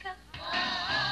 Jessica.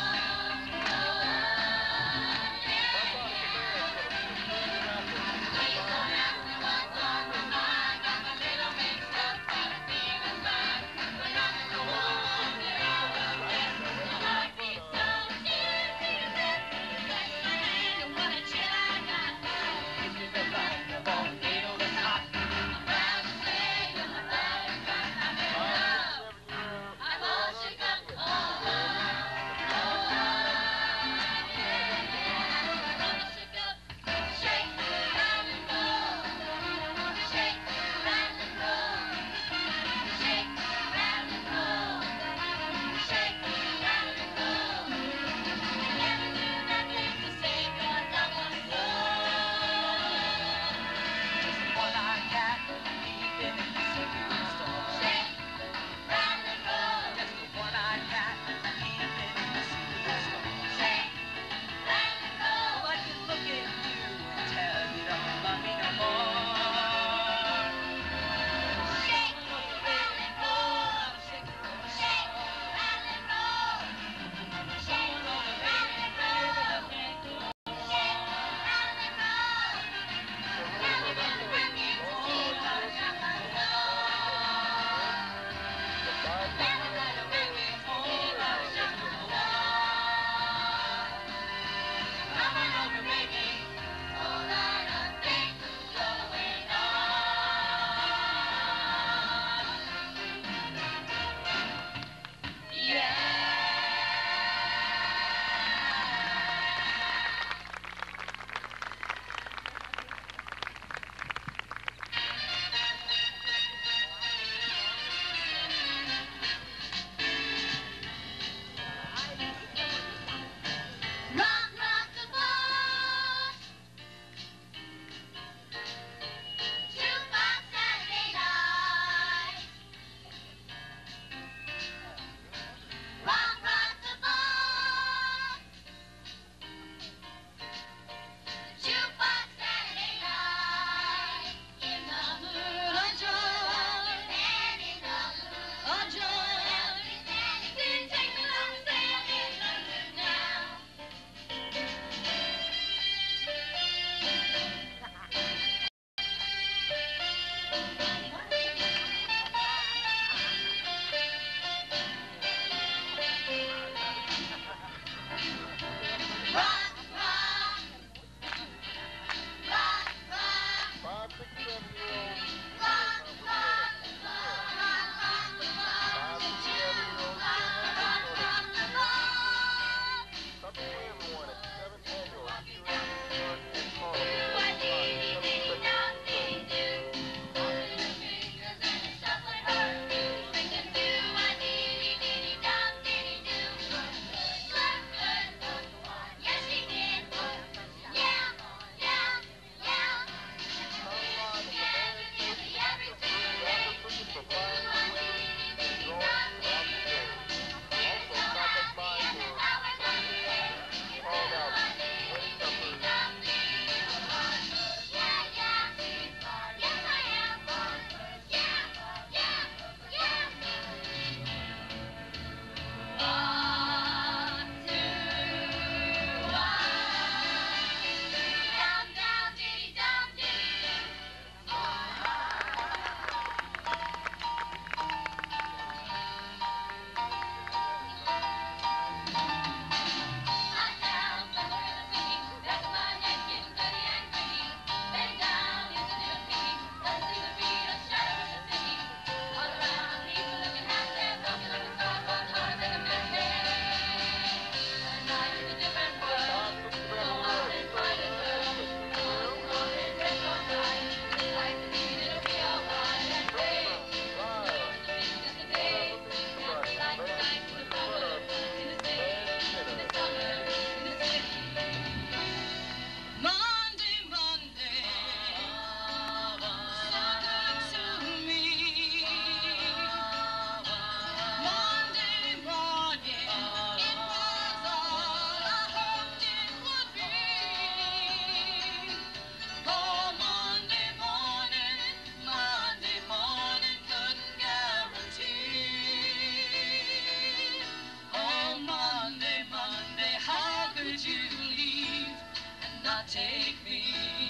Take me?